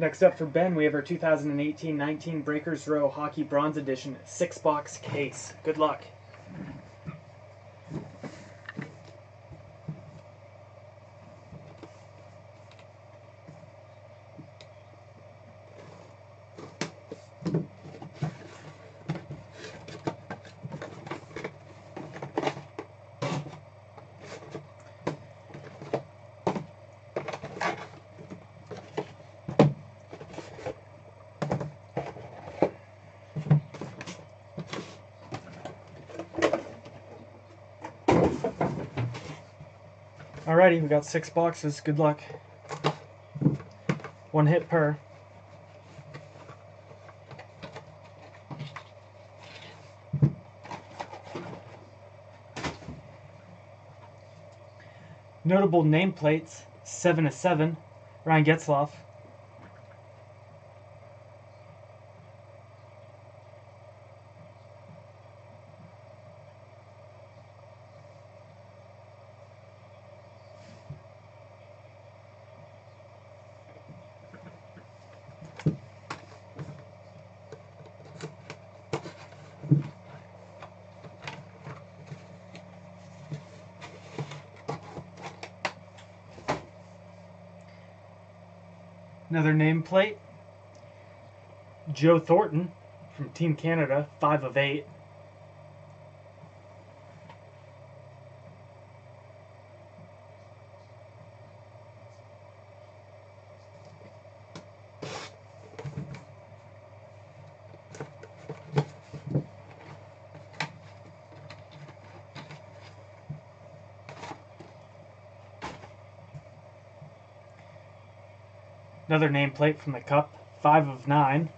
Next up for Ben, we have our 2018-19 Breakers Row Hockey Bronze Edition six box case. Good luck. Alrighty, we got six boxes. Good luck. One hit per. Notable nameplates 7 to 7, Ryan Getzlaf. Another nameplate. Joe Thornton from Team Canada, 5 of 8. Another nameplate from the Cup, 5 of 9.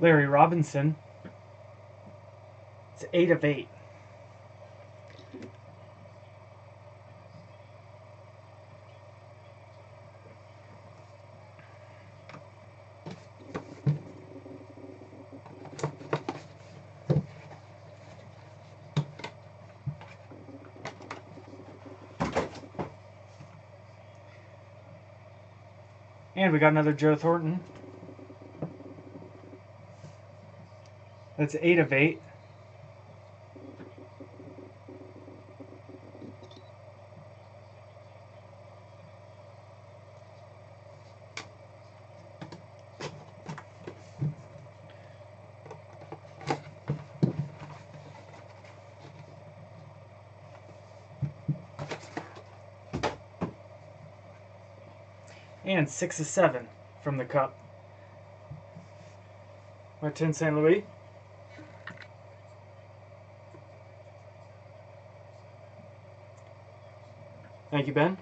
Larry Robinson, it's eight of eight. And we got another Joe Thornton. That's eight of eight. And six of seven from the cup. Martin St. Louis. Thank you, Ben.